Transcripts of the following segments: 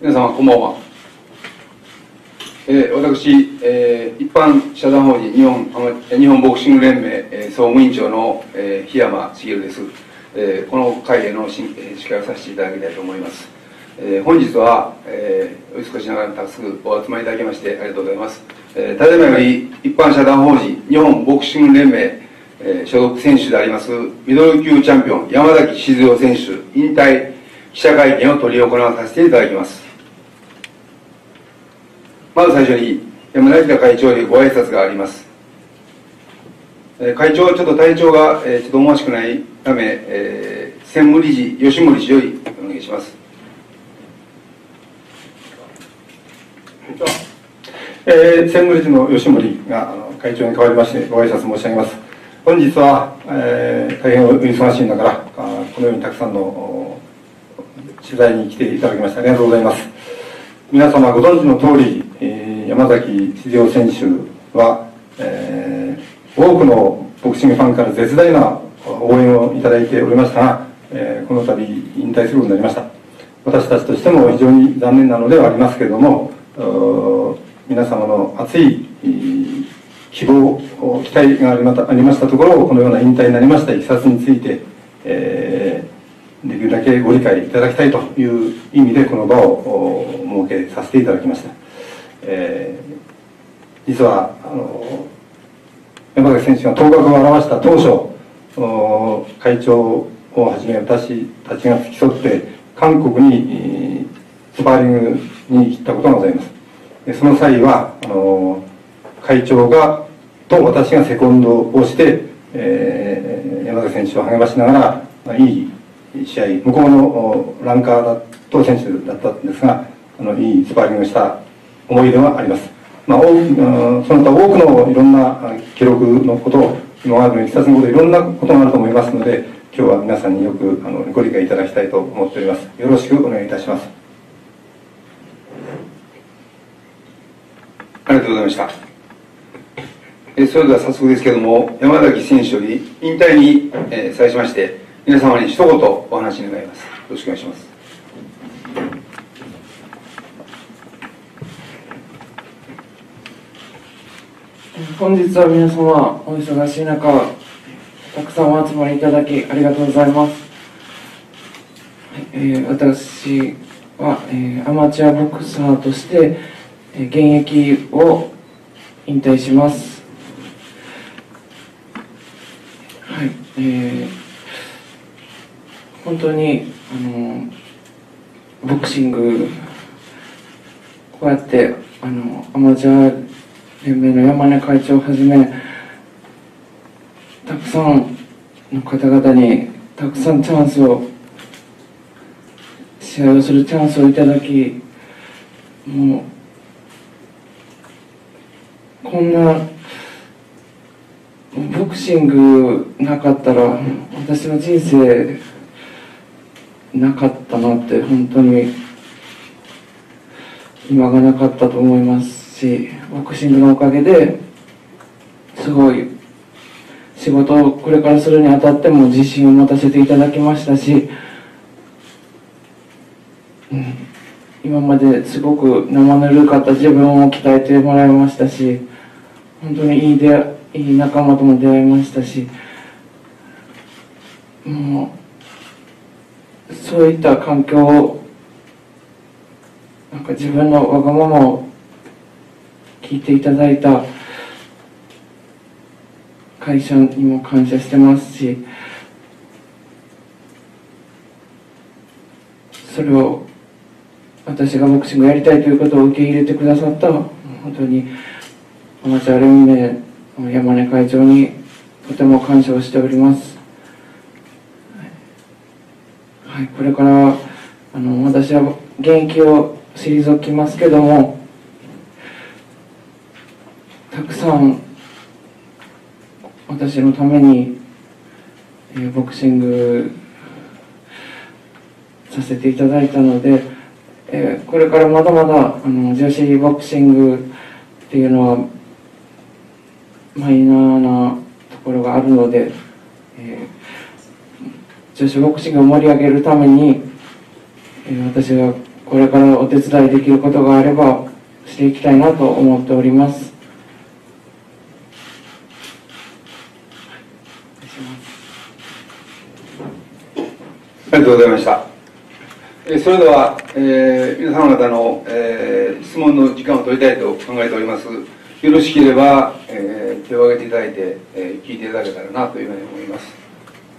皆様こんばんは、えー、私、えー、一般社団法人日本日本ボクシング連盟、えー、総務委員長の、えー、檜山茂です、えー、この会への司会をさせていただきたいと思います、えー、本日は、えー、お忙しながらたくさんお集まりいただきましてありがとうございます、えー、ただいまより一般社団法人日本ボクシング連盟えー、所属選手でありますミドル級チャンピオン山崎静代選手引退記者会見を執り行わさせていただきます。まず最初に山崎会長にご挨拶があります、え、会長ちょっと体調が、え、ちょっと思わしくないため、えー、専務理事吉森氏よりお願いします。えー、専務理事の吉森があの会長に代わりましてご挨拶申し上げます。本日は、えー、大変お忙しいんだからこのようにたくさんの取材に来ていただきましてありがとうございます。皆様ご存知の通り、えー、山崎千代選手は、えー、多くのボクシングファンから絶大な応援をいただいておりましたが、えー、この度引退することになりました。私たちとしても非常に残念なのではありますけれども皆様の熱い希望期待がありましたところをこのような引退になりましたいきさつについて、えー、できるだけご理解いただきたいという意味でこの場を設けさせていただきました、えー、実はあの山崎選手が頭角を現した当初会長をはじめ私たちが付き添って韓国にスパーリングに行ったことがございます。その際はあの会長がと私がセコンドをして、えー、山崎選手を励ましながら、いい試合向こうのランカーと選手だったんですがあのいいスパーリングをした思い出はあります、まあ、その他多くのいろんな記録のことを今までのいきさつのこといろんなことがあると思いますので今日は皆さんによくあのご理解いただきたいと思っております。よろしくお願いいたします。ありがとうございました。えそれでは早速ですけれども山崎選手より引退に、えー、際しまして皆様に一言お話し願います。よろしくお願いします。本日は皆様お忙しい中たくさんお集まりいただきありがとうございます、えー、私は、えー、アマチュアボクサーとして、えー、現役を引退します。はいえー、本当にあのボクシングこうやってあのアマチュア連盟の山根会長をはじめたくさんの方々にたくさんチャンスを試合をするチャンスをいただきもうこんなボクシングなかったら私の人生なかったなって本当に今がなかったと思いますしボクシングのおかげですごい仕事をこれからするにあたっても自信を持たせていただきましたし、うん、今まですごく生ぬるかった自分を鍛えてもらいましたし本当にいい出いい仲間とも出会いましたしもうそういった環境をなんか自分のわがままを聞いていただいた会社にも感謝してますしそれを私がボクシングやりたいということを受け入れてくださった本当にアマチュア連盟山根会長にとても感謝をしております。はい、これからあの私は現役を退きますけどもたくさん私のために、えー、ボクシングさせていただいたので、えー、これからまだまだあの女子ボクシングっていうのはマイナーなところがあるので、えー、女子ボクシングを盛り上げるために、えー、私がこれからお手伝いできることがあればしていきたいなと思っておりますありがとうございました。えそれでは、えー皆様方の、えー質問の時間を取りたいと考えております。よろしければ、えー手を挙げていただいて、えー聞いていただけたらなというふうに思います。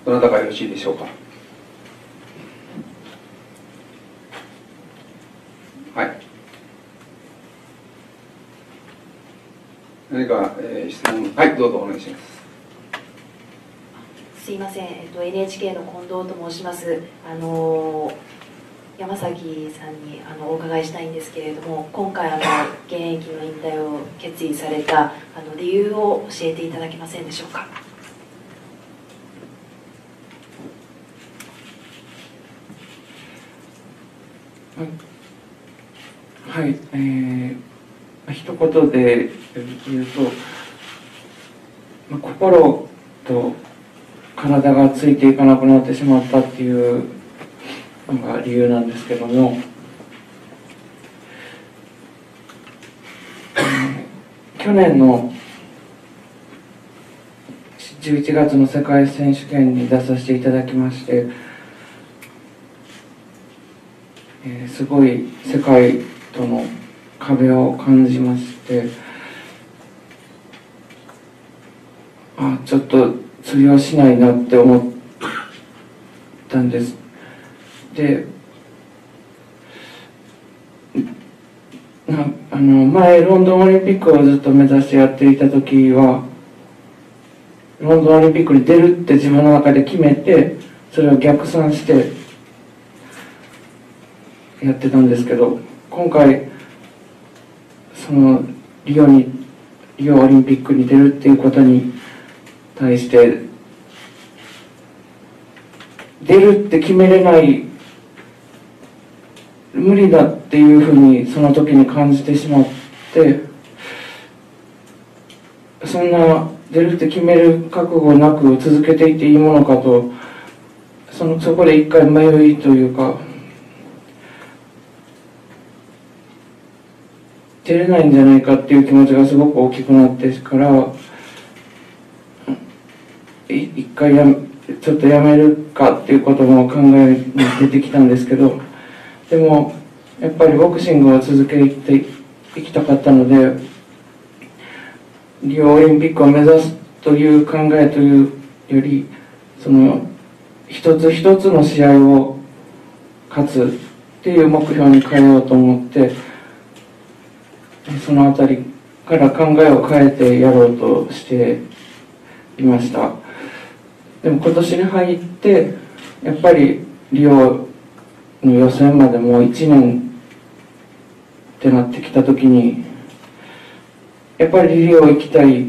どなたかよろしいでしょうか？はい。何か、えー質問、はい、どうぞお願いします。すいません、えっと、NHK の近藤と申します。あの山崎さんにあのお伺いしたいんですけれども、今回あの現役の引退を決意されたあの理由を教えていただけませんでしょうか？はい、えー、一言で言うと、心と体がついていかなくなってしまったっていうのが理由なんですけども、去年の11月の世界選手権に出させていただきまして、えーすごい世界との壁を感じましてあちょっと通用しないなって思ったんです。でなあの前ロンドンオリンピックをずっと目指してやっていた時はロンドンオリンピックに出るって自分の中で決めてそれを逆算してやってたんですけど今回そのリオにリオオリンピックに出るっていうことに対して出るって決めれない無理だっていうふうにその時に感じてしまってそんな出るって決める覚悟なく続けていっていいものかとそのそこで一回迷いというか出れないんじゃないかっていう気持ちがすごく大きくなってから一回やちょっとやめるかっていうことも考えに出てきたんですけどでもやっぱりボクシングを続けていきたかったのでリオオリンピックを目指すという考えというよりその一つ一つの試合を勝つっていう目標に変えようと思ってそのあたりから考えを変えてやろうとしていました。でも今年に入ってやっぱりリオの予選までもう1年ってなってきた時にやっぱりリオ行きたい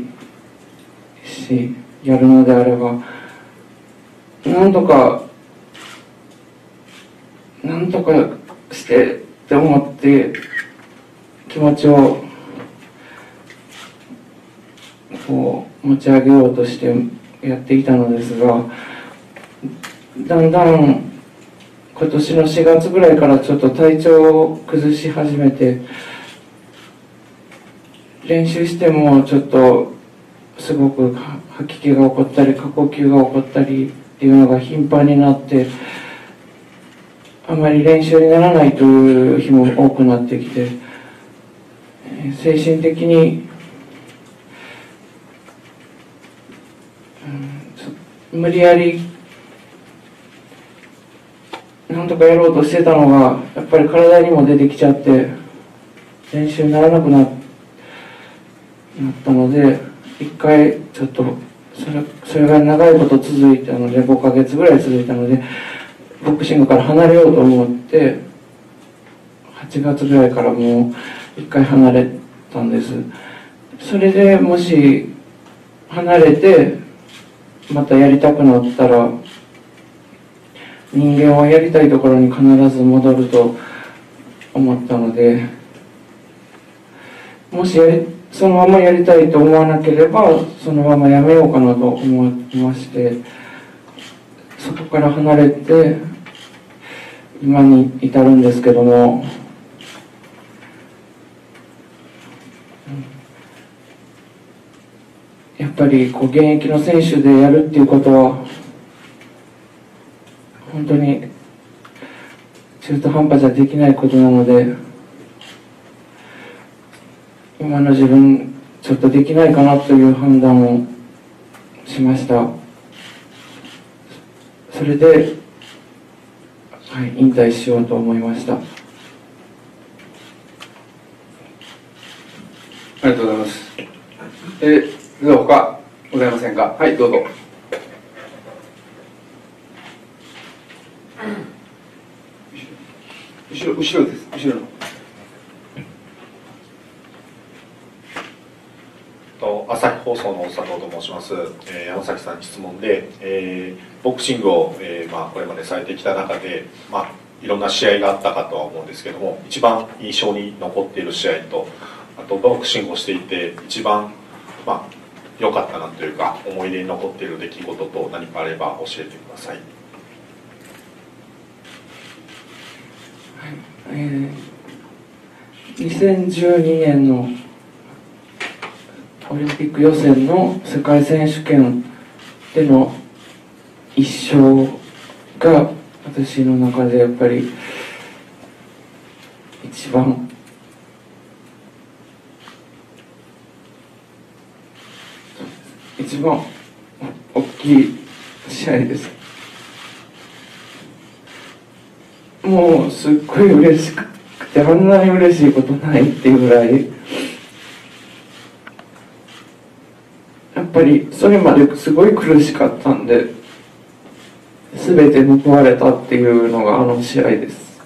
しやるのであればなんとかなんとかしてって思って気持ちをこう持ち上げようとしてやっていたのですがだんだん今年の4月ぐらいからちょっと体調を崩し始めて練習してもちょっとすごく吐き気が起こったり過呼吸が起こったりっていうのが頻繁になってあまり練習にならないという日も多くなってきて精神的に、うん無理やりなんとかやろうとしてたのがやっぱり体にも出てきちゃって練習にならなくななったので一回ちょっとそれそれが長いこと続いたので5ヶ月ぐらい続いたのでボクシングから離れようと思って8月ぐらいからもう一回離れたんです。それでもし離れてまたやりたくなったら人間はやりたいところに必ず戻ると思ったのでもしそのままやりたいと思わなければそのままやめようかなと思いましてそこから離れて今に至るんですけどもやっぱりこう現役の選手でやるっていうことは本当に中途半端じゃできないことなので今の自分ちょっとできないかなという判断をしました。それで、はい、引退しようと思いました。ありがとうございます。えー、では他ございませんか？はいどうぞ。後ろ後ろです。後ろの。と朝日放送の佐藤と申します、えー、山崎さんに質問で、えー、ボクシングを、えーまあ、これまでされてきた中で、まあ、いろんな試合があったかとは思うんですけども一番印象に残っている試合とあとボクシングをしていて一番まあ良かったなというか思い出に残っている出来事と何かあれば教えてください。えー、2012年のオリンピック予選の世界選手権での一勝が私の中でやっぱり一番一番大きい試合です。もうすっごい嬉しくてあんなに嬉しいことないっていうぐらいやっぱりそれまですごい苦しかったんで全て報われたっていうのがあの試合です。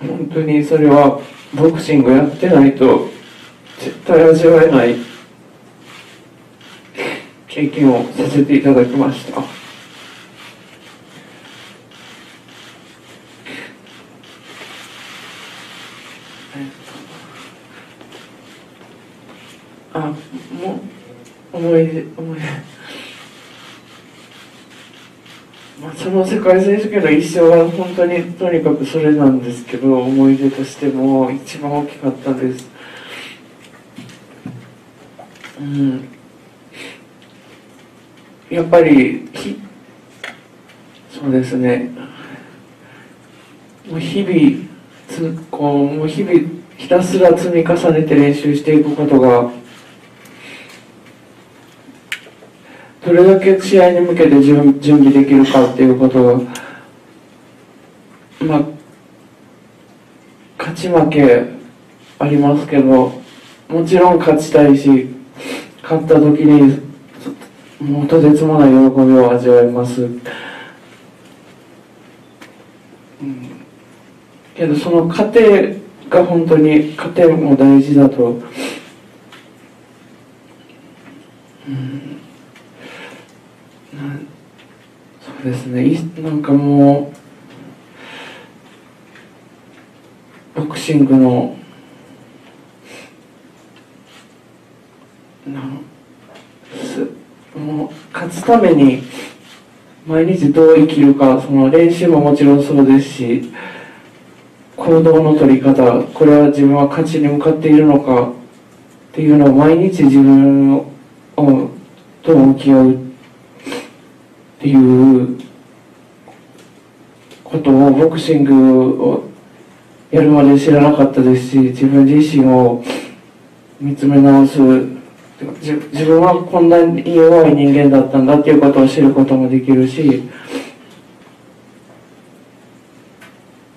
本当にそれはボクシングやってないと絶対味わえない経験をさせていただきました。あもう思い出思い出。まあその世界選手権の一生は本当にとにかくそれなんですけど思い出としても一番大きかったです。うん。やっぱりそうですね。もう日々つこうもう日々ひたすら積み重ねて練習していくことがどれだけ試合に向けて準準備できるかっていうことがまあ勝ち負けありますけどもちろん勝ちたいし勝った時にもうとてつもない喜びを味わいます、うん、けどその過程が本当に過程も大事だと、そうですね。なんかもうボクシングのなんすもう勝つために毎日どう生きるかその練習ももちろんそうですし行動の取り方これは自分は勝ちに向かっているのかっていうのを毎日自分をと向き合うっていうことをボクシングをやるまで知らなかったですし自分自身を見つめ直す自分はこんなに弱い人間だったんだっていうことを知ることもできるし、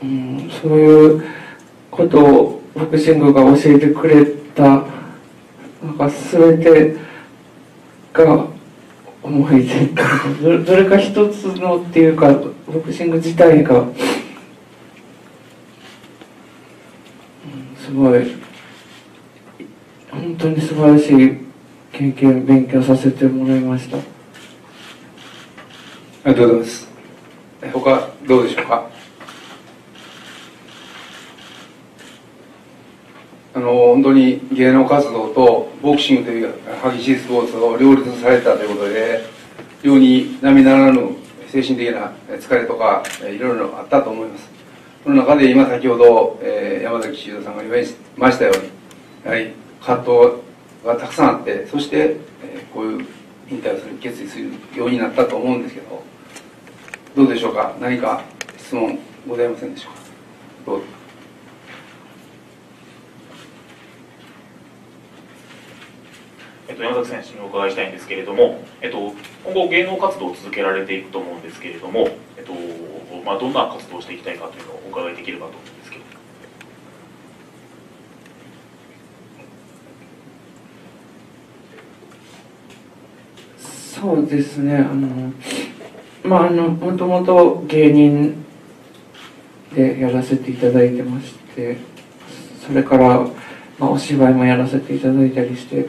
うん、そういうことをボクシングが教えてくれたなんか全てが思い出どれか一つのっていうかボクシング自体が、うん、すごい本当に素晴らしい経験勉強させてもらいました。ありがとうございます。他どうでしょうか？あの本当に芸能活動とボクシングという激しいスポーツを両立されたということで非常に並ならぬ精神的な疲れとかいろいろあったと思います。その中で今先ほど、えー、山崎修さんが言いましたようにやはり葛藤がたくさんあってそして、えー、こういう引退をする決意するようになったと思うんですけどどうでしょうか？何か質問ございませんでしょうか？えっと、山崎選手にお伺いしたいんですけれども、えっと、今後芸能活動を続けられていくと思うんですけれども、えっとまあ、どんな活動をしていきたいかというのをお伺いできればと思うんですけど。そうですねあのまああのもともと芸人でやらせていただいてましてそれから、まあ、お芝居もやらせていただいたりして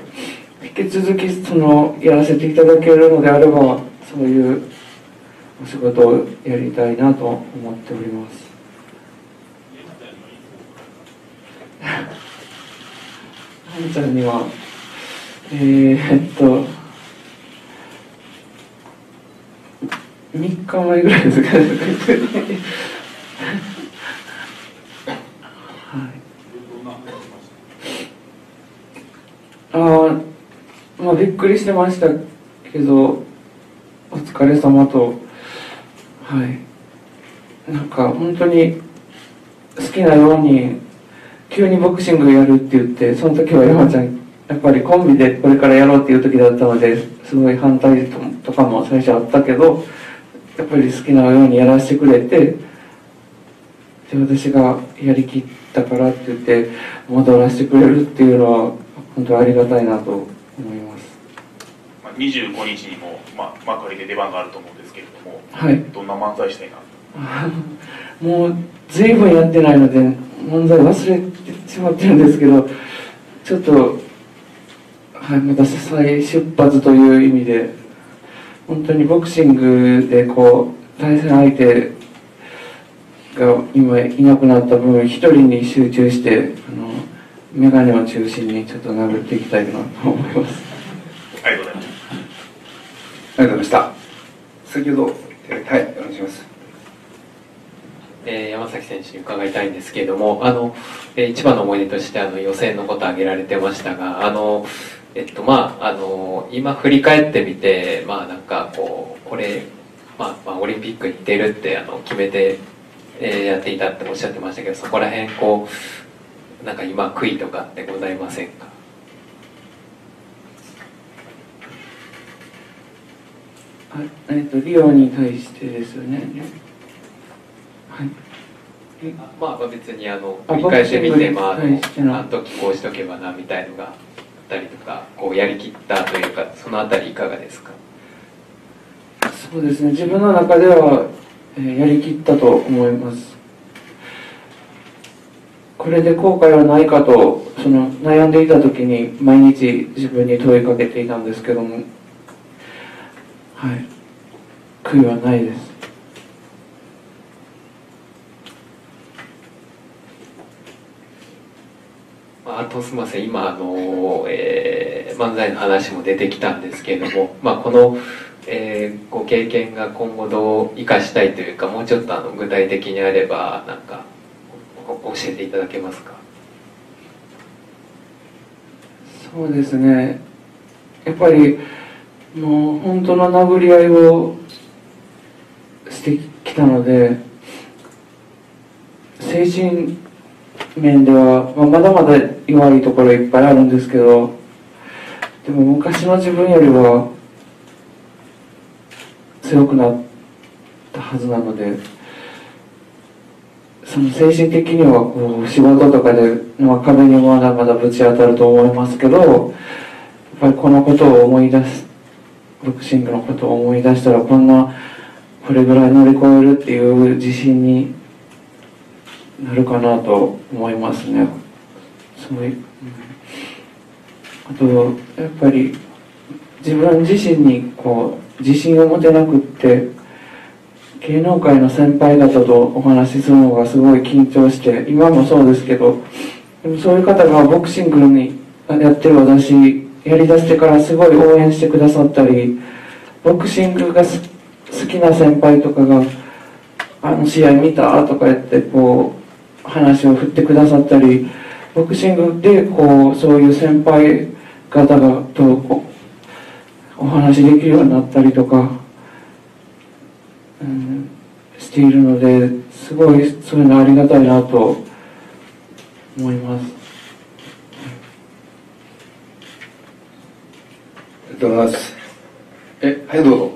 引き続きそのやらせていただけるのであればそういうお仕事をやりたいなと思っております。はんちゃんにはえー、っと3日前ぐらいですかねああまあびっくりしてましたけどお疲れ様とはい。なんか本当に好きなように急にボクシングやるって言ってその時は山ちゃんやっぱりコンビでこれからやろうっていう時だったのですごい反対とかも最初あったけどやっぱり好きなようにやらせてくれてで私がやりきったからって言って戻らせてくれるっていうのは本当ありがたいなと思います、まあ、25日にも、まあ、幕張で出番があると思うんですけれども、はい、どんな漫才したいな もう随分やってないので漫才忘れてしまってるんですけどちょっと、はい、また再出発という意味で本当にボクシングでこう対戦相手が今いなくなった分一人に集中してあの眼鏡を中心にちょっと殴っていきたいなと思います。ありがとうございますありがとうございました。先ほどはいお願いします。えー、山崎選手に伺いたいんですけれどもあの、えー、一番の思い出としてあの予選のことを挙げられてましたがあのえっとまああの今振り返ってみてまあなんかこうこれ、まあ、まあオリンピックに出るってあの決めて、えー、やっていたっておっしゃってましたけどそこら辺こうなんか今悔いとかってございませんか？あえっとリオに対してですよね。はい。まあ別にあの振り返ってみてまああの。あの時こうしとけばなみたいのがったりとかこうやりきったというかそのあたりいかがですか？そうですね。自分の中では、えー、やりきったと思います。これで後悔はないかとその悩んでいた時に毎日自分に問いかけていたんですけどもはい。悔いはないです。あとすみません。今あの、えー、漫才の話も出てきたんですけれども、まあ、この、えー、ご経験が今後どう生かしたいというかもうちょっとあの具体的にあればなんか教えていただけますか？そうですね。やっぱりもう本当の殴り合いをしてきたので精神面では、まあ、まだまだ弱いところいっぱいあるんですけどでも昔の自分よりは強くなったはずなのでその精神的にはこう仕事とかで、まあ、壁にまだまだぶち当たると思いますけどやっぱりこのことを思い出すボクシングのことを思い出したらこんなこれぐらい乗り越えるっていう自信になるかなと思いますね。そういうん、あとやっぱり自分自身にこう自信を持てなくって芸能界の先輩方とお話しするのがすごい緊張して今もそうですけどでもそういう方がボクシングにやってる私やりだしてからすごい応援してくださったりボクシングが好きな先輩とかが「あの試合見た?」とか言ってこう話を振ってくださったりボクシングでこうそういう先輩方がとおお話できるようになったりとか、うん、しているのですごいそういうのありがたいなと思います。ありがとうございます。え、はい、どうぞ。